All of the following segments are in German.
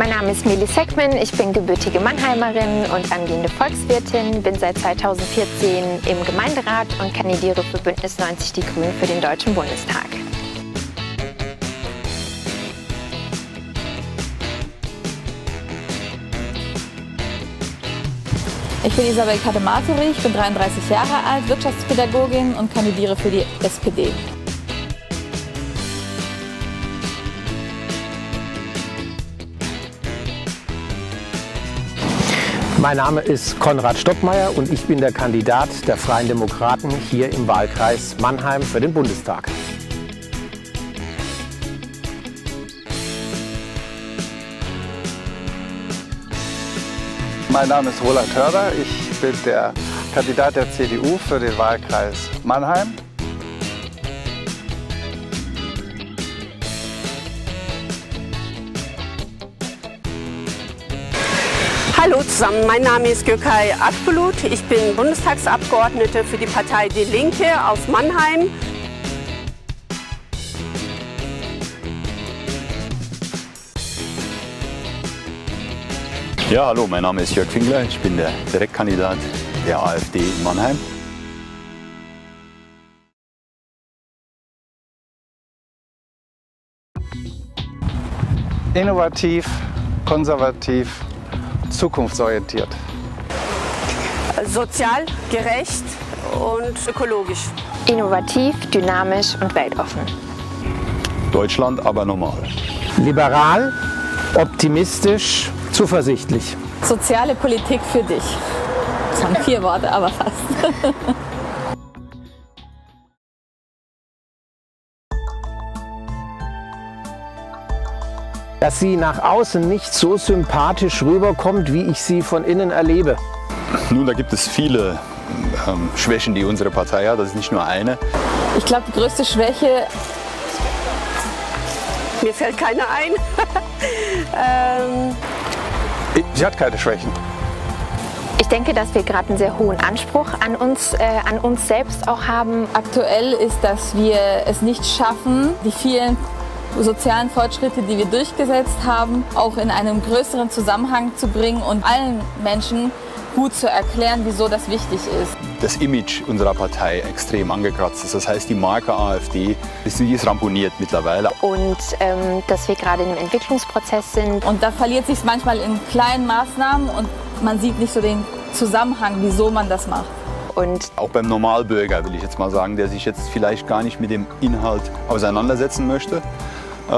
Mein Name ist Meli Seckmann, ich bin gebürtige Mannheimerin und angehende Volkswirtin, bin seit 2014 im Gemeinderat und kandidiere für Bündnis 90 Die Grünen für den Deutschen Bundestag. Ich bin Isabel Kadematuri, ich bin 33 Jahre alt, Wirtschaftspädagogin und kandidiere für die SPD. Mein Name ist Konrad Stockmeier und ich bin der Kandidat der Freien Demokraten hier im Wahlkreis Mannheim für den Bundestag. Mein Name ist Roland Hörder, ich bin der Kandidat der CDU für den Wahlkreis Mannheim. Hallo zusammen, mein Name ist Gökay Akbulut. Ich bin Bundestagsabgeordnete für die Partei Die Linke aus Mannheim. Ja, hallo, mein Name ist Jörg Fingler. Ich bin der Direktkandidat der AfD in Mannheim. Innovativ, konservativ, zukunftsorientiert. Sozial, gerecht und ökologisch. Innovativ, dynamisch und weltoffen. Deutschland aber normal. Liberal, optimistisch, zuversichtlich. Soziale Politik für dich. Das waren vier Worte, aber fast. Dass sie nach außen nicht so sympathisch rüberkommt, wie ich sie von innen erlebe. Nun, da gibt es viele ähm, Schwächen, die unsere Partei hat. Das ist nicht nur eine. Ich glaube, die größte Schwäche, Mir fällt keine ein. ähm, Sie hat keine Schwächen. Ich denke, dass wir gerade einen sehr hohen Anspruch an uns, äh, an uns selbst auch haben. aktuell ist, dass wir es nicht schaffen, die vielen sozialen Fortschritte, die wir durchgesetzt haben, auch in einem größeren Zusammenhang zu bringen und allen Menschen gut zu erklären, wieso das wichtig ist. Das Image unserer Partei extrem angekratzt ist. Das heißt, die Marke AfD ist, die ist ramponiert mittlerweile. Und ähm, dass wir gerade in einem Entwicklungsprozess sind. Und da verliert sich manchmal in kleinen Maßnahmen und man sieht nicht so den Zusammenhang, wieso man das macht. Und Auch beim Normalbürger, will ich jetzt mal sagen, der sich jetzt vielleicht gar nicht mit dem Inhalt auseinandersetzen möchte,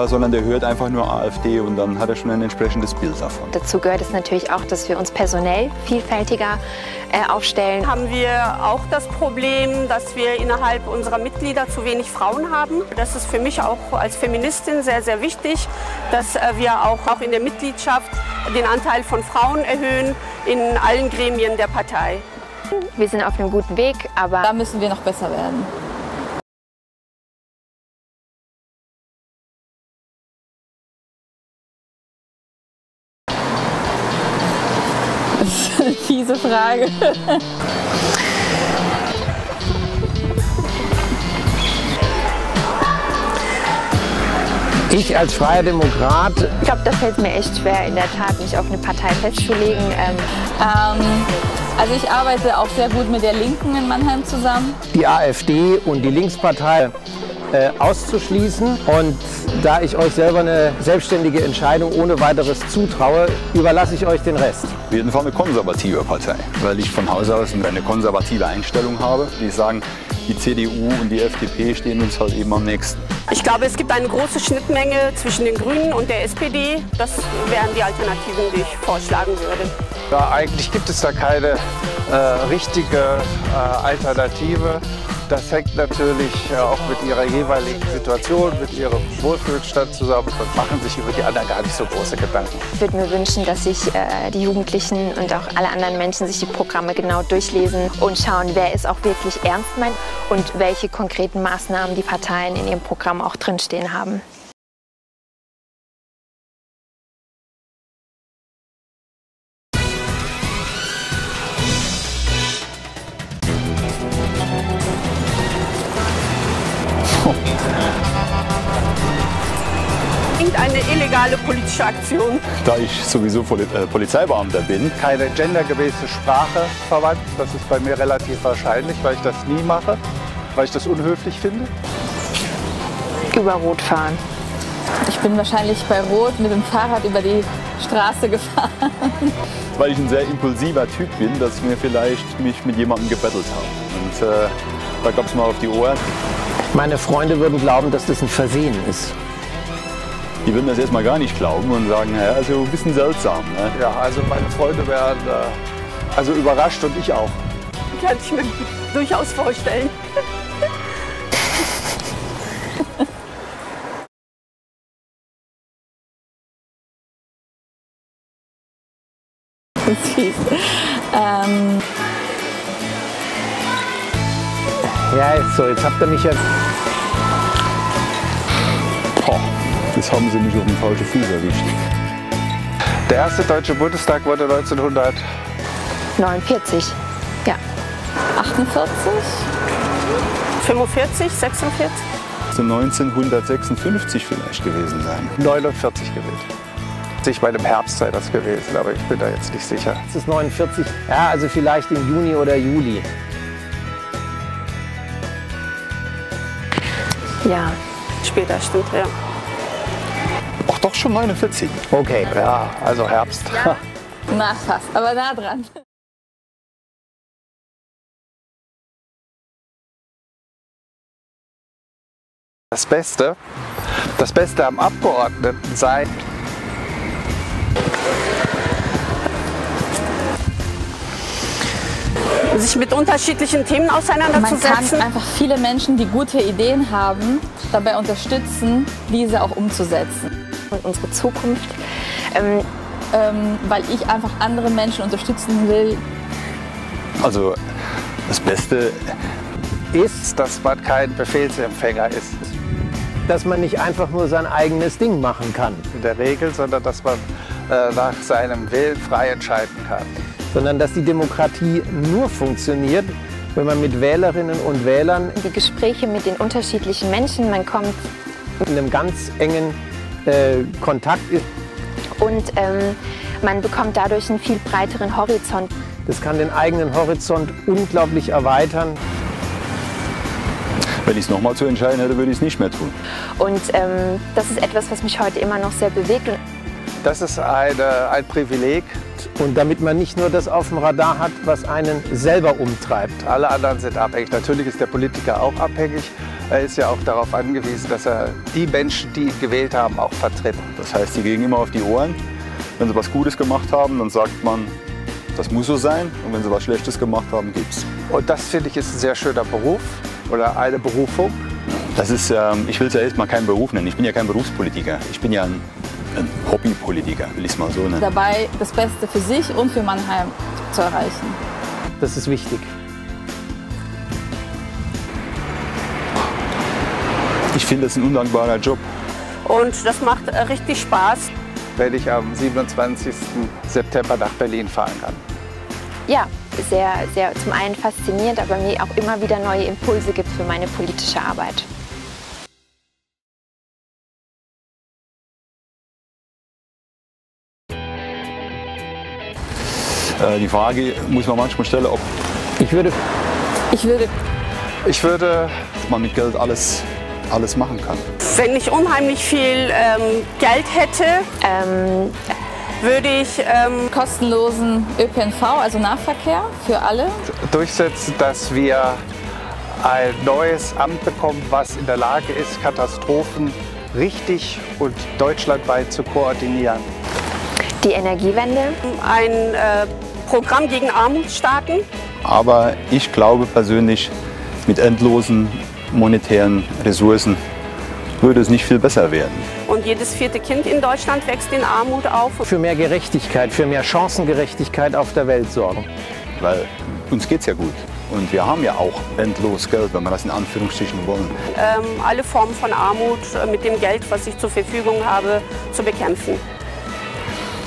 sondern der hört einfach nur AfD und dann hat er schon ein entsprechendes Bild davon. dazu gehört es natürlich auch, dass wir uns personell vielfältiger äh, aufstellen. haben wir auch das Problem, dass wir innerhalb unserer Mitglieder zu wenig Frauen haben. Das ist für mich auch als Feministin sehr, sehr wichtig, dass äh, wir auch, auch in der Mitgliedschaft den Anteil von Frauen erhöhen in allen Gremien der Partei. Wir sind auf einem guten Weg, aber Da müssen wir noch besser werden. Fiese Frage. Ich als freier Demokrat ich glaube, da fällt mir echt schwer, in der Tat mich auf eine Partei festzulegen. Ähm, Ähm, also ich arbeite auch sehr gut mit der Linken in Mannheim zusammen. die AfD und die Linkspartei äh, auszuschließen. Und da ich euch selber eine selbstständige Entscheidung ohne weiteres zutraue, überlasse ich euch den Rest. Jeden Fall eine konservative Partei, weil ich von Haus aus eine konservative Einstellung habe. Die sagen, die CDU und die FDP stehen uns halt eben am nächsten. Ich glaube, es gibt eine große Schnittmenge zwischen den Grünen und der SPD. Das wären die Alternativen, die ich vorschlagen würde. Ja, eigentlich gibt es da keine äh, richtige äh, Alternative. Das hängt natürlich äh, auch mit ihrer jeweiligen Situation, mit ihrem Wohlfühlstand zusammen und machen sich über die anderen gar nicht so große Gedanken. ich würde mir wünschen, dass sich äh, die Jugendlichen und auch alle anderen Menschen sich die Programme genau durchlesen und schauen, wer es auch wirklich ernst meint und welche konkreten Maßnahmen die Parteien in ihrem Programm auch drinstehen haben. Da ich sowieso äh, Polizeibeamter bin. Keine gendergemäße Sprache verwandt. Das ist bei mir relativ wahrscheinlich, weil ich das nie mache, weil ich das unhöflich finde. Über Rot fahren. Ich bin wahrscheinlich bei Rot mit dem Fahrrad über die Straße gefahren. Weil ich ein sehr impulsiver Typ bin, dass ich mir vielleicht mich mit jemandem gebettelt habe. Und äh, da gab es mal auf die Ohren. Meine Freunde würden glauben, dass das ein Versehen ist. Die würden das erstmal gar nicht glauben und sagen, ja, also ein bisschen seltsam. Ne? Ja, also meine Freunde wären äh, also überrascht und ich auch. Kann ich mir durchaus vorstellen. Süß. Ähm, Ja, so, jetzt habt ihr mich ja. Das haben sie mich auf den falschen Fuß erwischt. Der erste Deutsche Bundestag wurde 1900. 49. Ja. 48? 45, 46? So 1956 vielleicht gewesen sein. 49 gewählt. Ich meine, im Herbst sei das gewesen, aber ich bin da jetzt nicht sicher. Es ist 49. Ja, also vielleicht im Juni oder Juli. Ja. Später, stimmt, ja. Doch schon 49. Okay. Ja, also Herbst. Na, fast, aber nah dran. Das Beste, das Beste am Abgeordneten sein, Sich mit unterschiedlichen Themen Man auseinanderzusetzen. kann einfach viele Menschen, die gute Ideen haben, dabei unterstützen, diese auch umzusetzen. Und unsere Zukunft. Ähm, Ähm, weil ich einfach andere Menschen unterstützen will, Also das Beste, ist, dass man kein Befehlsempfänger ist Dass man nicht einfach nur sein eigenes Ding machen kann, in der Regel, sondern dass man äh, nach seinem Willen frei entscheiden kann. sondern dass die Demokratie nur funktioniert, wenn man mit Wählerinnen und Wählern die Gespräche mit den unterschiedlichen Menschen, man kommt in einem ganz engen äh, Kontakt ist. und ähm, man bekommt dadurch einen viel breiteren Horizont. Das kann den eigenen Horizont unglaublich erweitern. wenn ich es nochmal zu entscheiden hätte, würde ich es nicht mehr tun. Und ähm, das ist etwas, was mich heute immer noch sehr bewegt. Das ist eine, ein Privileg. Und damit man nicht nur das auf dem Radar hat, was einen selber umtreibt. Alle anderen sind abhängig. Natürlich ist der Politiker auch abhängig. Er ist ja auch darauf angewiesen, dass er die Menschen, die ihn gewählt haben, auch vertritt. Das heißt, die gehen immer auf die Ohren. Wenn sie was Gutes gemacht haben, dann sagt man, das muss so sein. Und wenn sie was Schlechtes gemacht haben, gibt's. Und das finde ich ist ein sehr schöner Beruf oder eine Berufung. Das ist, ähm, ich will es ja erstmal keinen Beruf nennen. Ich bin ja kein Berufspolitiker. Ich bin ja ein, ein Hobbypolitiker, will ich es mal so nennen. dabei das Beste für sich und für Mannheim zu erreichen. Das ist wichtig. Ich finde das ein undankbarer Job. Und das macht äh, richtig Spaß. wenn ich am 27. September nach Berlin fahren kann. ja, sehr, sehr zum einen faszinierend, aber mir auch immer wieder neue Impulse gibt für meine politische Arbeit. Äh, die Frage muss man manchmal stellen, ob Ich würde Ich würde Ich würde man mit Geld alles, alles machen kann. Wenn ich unheimlich viel ähm, Geld hätte, Ähm, würde ich ähm, kostenlosen ÖPNV, also Nahverkehr für alle. durchsetzen, dass wir ein neues Amt bekommen, was in der Lage ist, Katastrophen richtig und deutschlandweit zu koordinieren. die Energiewende, ein äh, Programm gegen Armut starten. Aber ich glaube persönlich, mit endlosen monetären Ressourcen würde es nicht viel besser werden. Und jedes vierte Kind in Deutschland wächst in Armut auf. für mehr Gerechtigkeit, für mehr Chancengerechtigkeit auf der Welt sorgen. Weil uns geht es ja gut. Und wir haben ja auch endlos Geld, wenn wir das in Anführungsstrichen wollen. Ähm, alle Formen von Armut äh, mit dem Geld, was ich zur Verfügung habe, zu bekämpfen.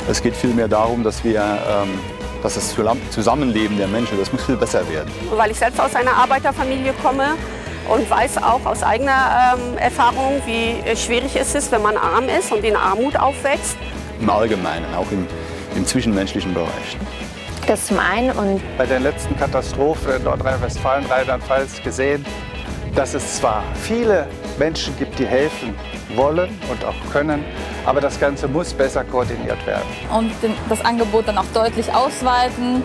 Es geht vielmehr darum, dass wir, ähm, dass das Zusammenleben der Menschen, das muss viel besser werden. Weil ich selbst aus einer Arbeiterfamilie komme, und weiß auch aus eigener ähm, Erfahrung, wie schwierig es ist, wenn man arm ist und in Armut aufwächst. Im Allgemeinen, auch im, im zwischenmenschlichen Bereich. Das zum einen und Bei der letzten Katastrophe in Nordrhein-Westfalen, Rheinland-Pfalz gesehen, dass es zwar viele Menschen gibt, die helfen wollen und auch können, aber das Ganze muss besser koordiniert werden. Und den, das Angebot dann auch deutlich ausweiten,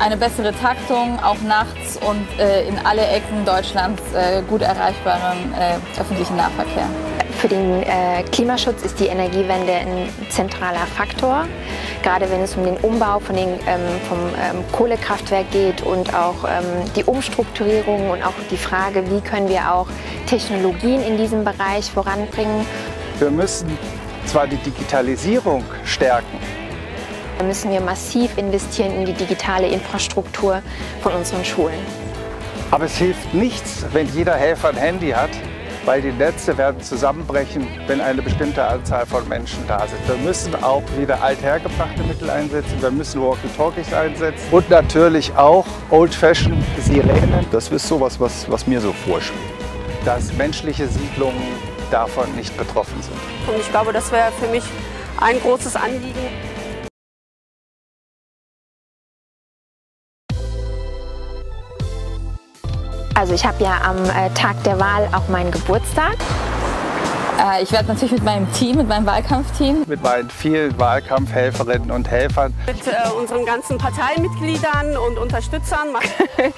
eine bessere Taktung, auch nachts und äh, in alle Ecken Deutschlands äh, gut erreichbaren äh, öffentlichen Nahverkehr. für den äh, Klimaschutz ist die Energiewende ein zentraler Faktor. Gerade wenn es um den Umbau von den, ähm, vom ähm, Kohlekraftwerk geht und auch ähm, die Umstrukturierung und auch die Frage, wie können wir auch Technologien in diesem Bereich voranbringen. Wir müssen zwar die Digitalisierung stärken, Da müssen wir massiv investieren in die digitale Infrastruktur von unseren Schulen. aber es hilft nichts, wenn jeder Helfer ein Handy hat, weil die Netze werden zusammenbrechen, wenn eine bestimmte Anzahl von Menschen da sind. Wir müssen auch wieder althergebrachte Mittel einsetzen, wir müssen Walkie-Talkies einsetzen und natürlich auch Old-Fashioned Sirenen, Das ist sowas, was, was mir so vorschwebt. dass menschliche Siedlungen davon nicht betroffen sind. Und ich glaube, das wäre für mich ein großes Anliegen. Also ich habe ja am äh, Tag der Wahl auch meinen Geburtstag. Ich werde natürlich mit meinem Team, mit meinem Wahlkampfteam, Mit meinen vielen Wahlkampfhelferinnen und Helfern Mit äh, unseren ganzen Parteimitgliedern und Unterstützern.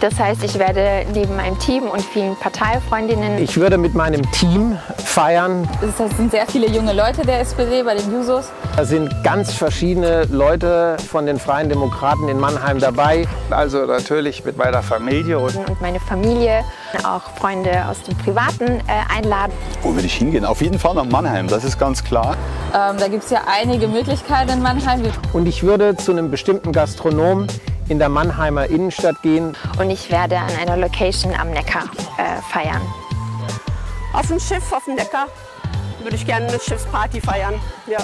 Das heißt, ich werde neben meinem Team und vielen Parteifreundinnen Ich würde mit meinem Team feiern. es sind sehr viele junge Leute der SPD bei den Jusos. Da sind ganz verschiedene Leute von den Freien Demokraten in Mannheim dabei. Also natürlich mit meiner Familie und und meine Familie, auch Freunde aus dem Privaten äh, einladen. Wo würde ich hingehen? Auf jeden Fall nach Mannheim, das ist ganz klar. Ähm, da gibt es ja einige Möglichkeiten in Mannheim. Und ich würde zu einem bestimmten Gastronom in der Mannheimer Innenstadt gehen. Und ich werde an einer Location am Neckar äh, feiern. Auf dem Schiff, auf dem Neckar, würde ich gerne eine Schiffsparty feiern. Ja.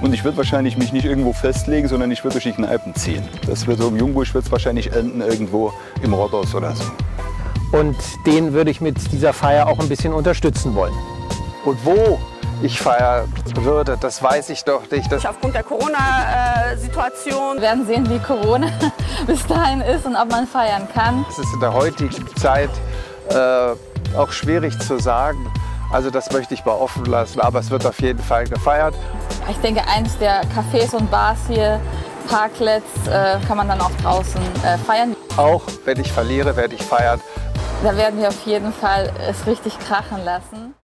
Und ich würde wahrscheinlich mich nicht irgendwo festlegen, sondern ich würde durch die Kneipen ziehen. Das wird so im Jungbusch wird es wahrscheinlich enden irgendwo im Rodos oder so. Und den würde ich mit dieser Feier auch ein bisschen unterstützen wollen. Und wo ich feiern würde, das weiß ich doch nicht. Das Aufgrund der Corona-Situation werden sehen, wie Corona bis dahin ist und ob man feiern kann. Das ist in der heutigen Zeit äh, auch schwierig zu sagen. Also das möchte ich mal offen lassen, aber es wird auf jeden Fall gefeiert. Ich denke, eins der Cafés und Bars hier, Parklets, äh, kann man dann auch draußen äh, feiern. Auch wenn ich verliere, werde ich feiern. Da werden wir auf jeden Fall es richtig krachen lassen.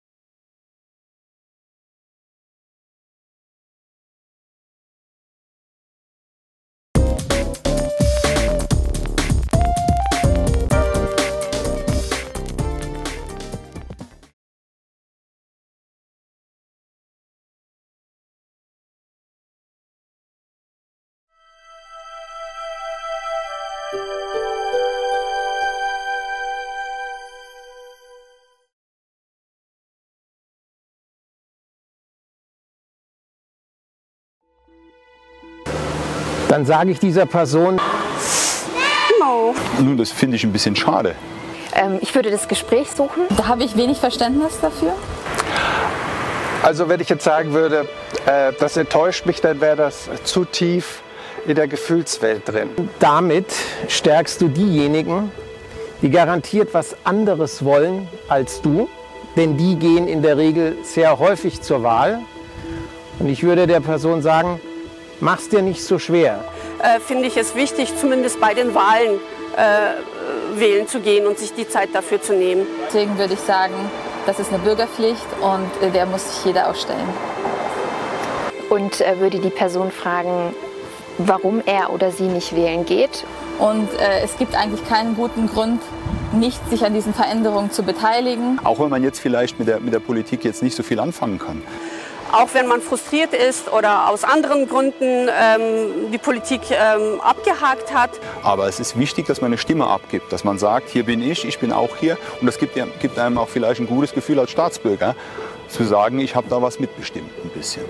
Dann sage ich dieser Person, no. Nun, das finde ich ein bisschen schade. Ähm, ich würde das Gespräch suchen. Da habe ich wenig Verständnis dafür. Also wenn ich jetzt sagen würde, äh, das enttäuscht mich, dann wäre das zu tief in der Gefühlswelt drin. damit stärkst du diejenigen, die garantiert was anderes wollen als du. Denn die gehen in der Regel sehr häufig zur Wahl. Und ich würde der Person sagen, mach's dir nicht so schwer. äh, finde ich es wichtig, zumindest bei den Wahlen äh, wählen zu gehen und sich die Zeit dafür zu nehmen. Deswegen würde ich sagen, das ist eine Bürgerpflicht und äh, der muss sich jeder auch stellen. Und äh, würde die Person fragen, warum er oder sie nicht wählen geht. Und äh, es gibt eigentlich keinen guten Grund, nicht sich an diesen Veränderungen zu beteiligen. Auch wenn man jetzt vielleicht mit der, mit der Politik jetzt nicht so viel anfangen kann. Auch wenn man frustriert ist oder aus anderen Gründen ähm, die Politik ähm, abgehakt hat. Aber es ist wichtig, dass man eine Stimme abgibt, dass man sagt, hier bin ich, ich bin auch hier. Und das gibt, gibt einem auch vielleicht ein gutes Gefühl als Staatsbürger, zu sagen, ich habe da was mitbestimmt, ein bisschen.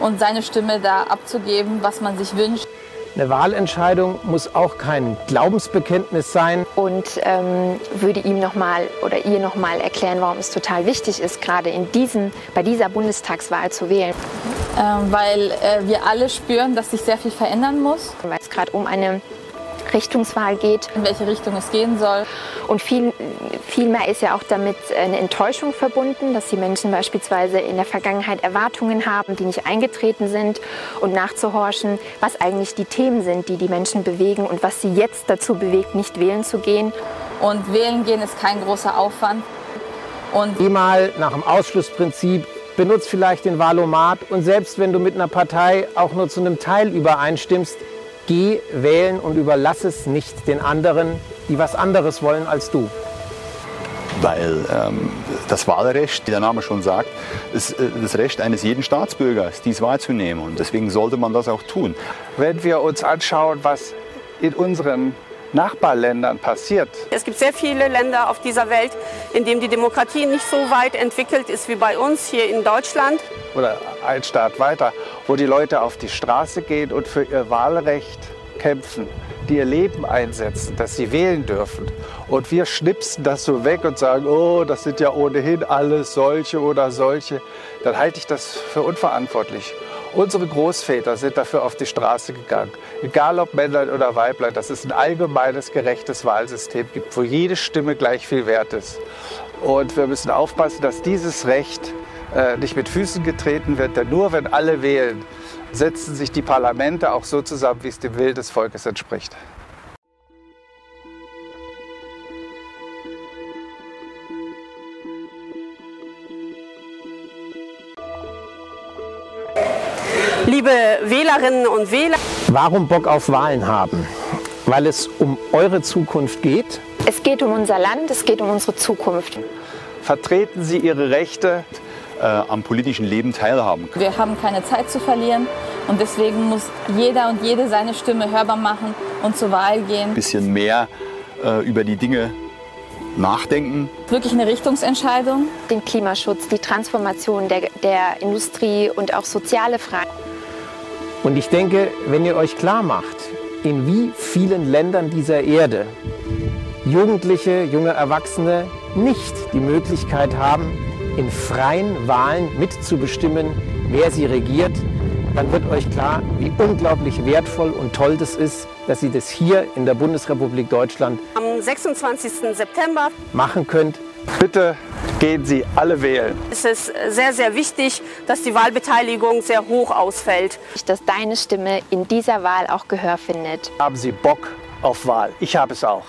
Und seine Stimme da abzugeben, was man sich wünscht. Eine Wahlentscheidung muss auch kein Glaubensbekenntnis sein. Und ähm, würde ihm nochmal oder ihr nochmal erklären, warum es total wichtig ist, gerade in diesem, bei dieser Bundestagswahl zu wählen. Ähm, weil äh, wir alle spüren, dass sich sehr viel verändern muss. Weil es gerade um eine Richtungswahl geht. In welche Richtung es gehen soll. Und viel, viel mehr ist ja auch damit eine Enttäuschung verbunden, dass die Menschen beispielsweise in der Vergangenheit Erwartungen haben, die nicht eingetreten sind und nachzuhorchen, was eigentlich die Themen sind, die die Menschen bewegen und was sie jetzt dazu bewegt, nicht wählen zu gehen. Und wählen gehen ist kein großer Aufwand. Und Geh mal nach dem Ausschlussprinzip, benutzt vielleicht den Wahlomat und selbst wenn du mit einer Partei auch nur zu einem Teil übereinstimmst, Geh wählen und überlass es nicht den anderen, die was anderes wollen als du. Weil ähm, das Wahlrecht, wie der Name schon sagt, ist äh, das Recht eines jeden Staatsbürgers, dies wahrzunehmen. Und deswegen sollte man das auch tun. Wenn wir uns anschauen, was in unseren Nachbarländern passiert. Es gibt sehr viele Länder auf dieser Welt, in denen die Demokratie nicht so weit entwickelt ist wie bei uns hier in Deutschland. Oder ein Staat weiter, wo die Leute auf die Straße gehen und für ihr Wahlrecht kämpfen, die ihr Leben einsetzen, dass sie wählen dürfen. Und wir schnipsen das so weg und sagen, oh, das sind ja ohnehin alles solche oder solche. Dann halte ich das für unverantwortlich. Unsere Großväter sind dafür auf die Straße gegangen. Egal ob Männlein oder Weiblein, dass es ein allgemeines, gerechtes Wahlsystem gibt, wo jede Stimme gleich viel wert ist. Und wir müssen aufpassen, dass dieses Recht äh, nicht mit Füßen getreten wird, denn nur wenn alle wählen, setzen sich die Parlamente auch so zusammen, wie es dem Willen des Volkes entspricht. Liebe Wählerinnen und Wähler. Warum Bock auf Wahlen haben? Weil es um eure Zukunft geht? Es geht um unser Land, es geht um unsere Zukunft. Vertreten Sie Ihre Rechte äh, am politischen Leben teilhaben. Wir haben keine Zeit zu verlieren und deswegen muss jeder und jede seine Stimme hörbar machen und zur Wahl gehen. Ein bisschen mehr äh, über die Dinge nachdenken. Wirklich eine Richtungsentscheidung. Den Klimaschutz, die Transformation der, der Industrie und auch soziale Fragen. Und ich denke, wenn ihr euch klar macht, in wie vielen Ländern dieser Erde Jugendliche, junge Erwachsene nicht die Möglichkeit haben, in freien Wahlen mitzubestimmen, wer sie regiert, dann wird euch klar, wie unglaublich wertvoll und toll das ist, dass ihr das hier in der Bundesrepublik Deutschland am 26. September machen könnt. Bitte gehen Sie alle wählen. Es ist sehr, sehr wichtig, dass die Wahlbeteiligung sehr hoch ausfällt. Dass deine Stimme in dieser Wahl auch Gehör findet. Haben Sie Bock auf Wahl? Ich habe es auch.